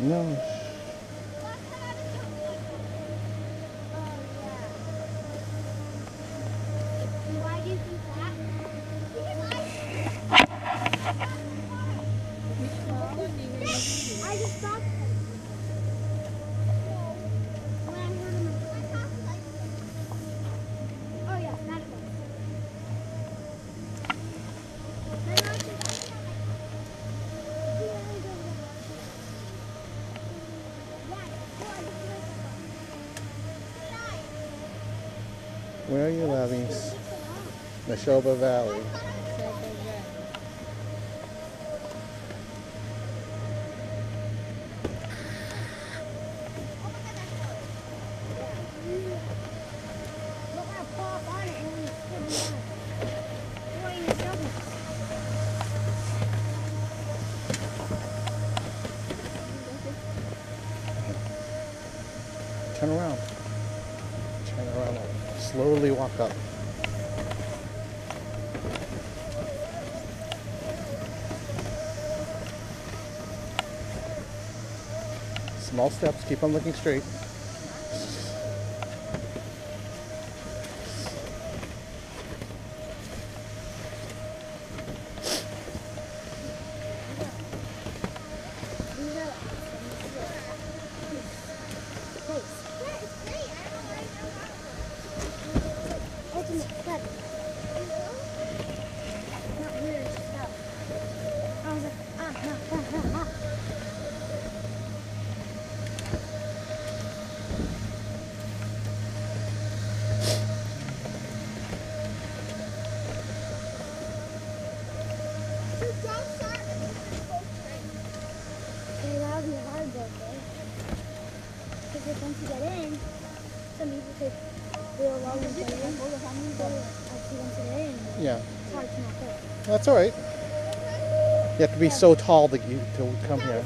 No. Where are you, Levies? Neshoba Valley. Turn around. Turn around. Slowly walk up. Small steps. Keep on looking straight. Okay, that would be hard though, okay? Because if once you get in, some people could feel along with you. But actually once you get in, Yeah. it's hard to knock out. That's all right. You have to be so tall to, to come here.